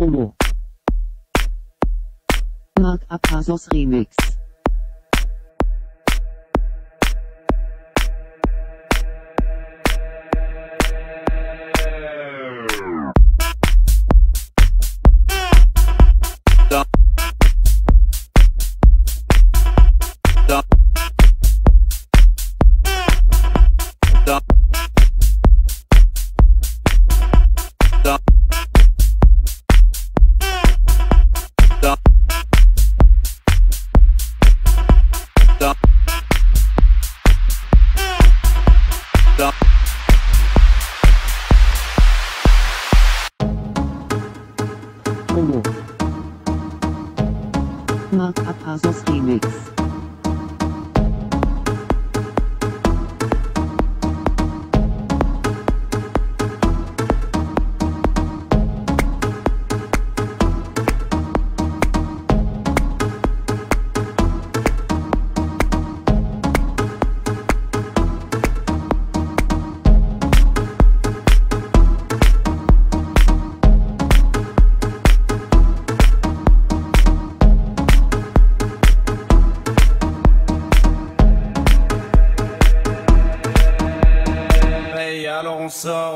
Polo. Mark Appasos Remix Mark Apostles Remix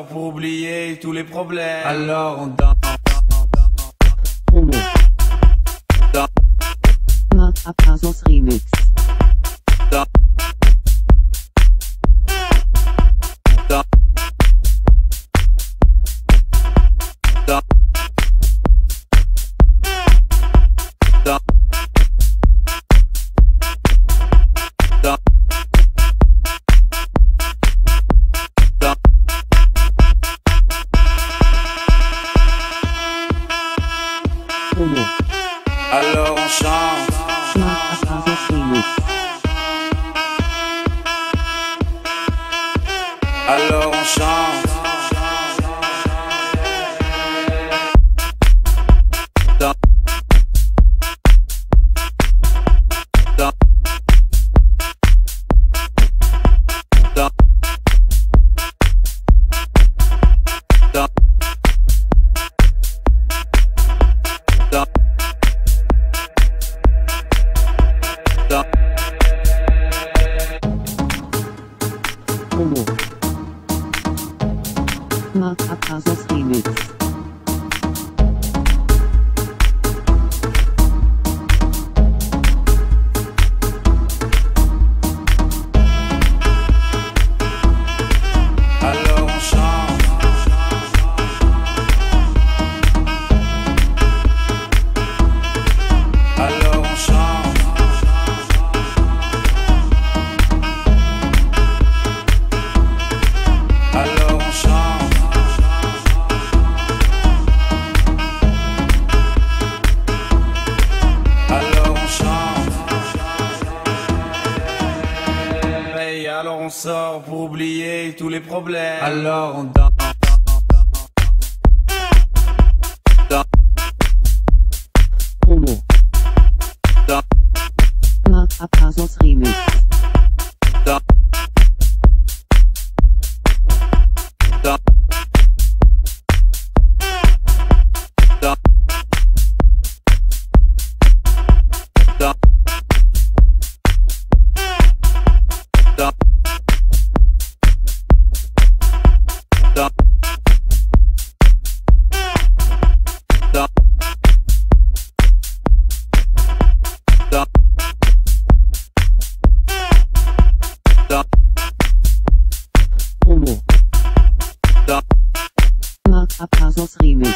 pour oublier tous les problèmes. Alors on danse. Alors on chante. Alors on chante. Macapasos Remix alors on sort pour oublier tous les problèmes. Alors on danse. Remix.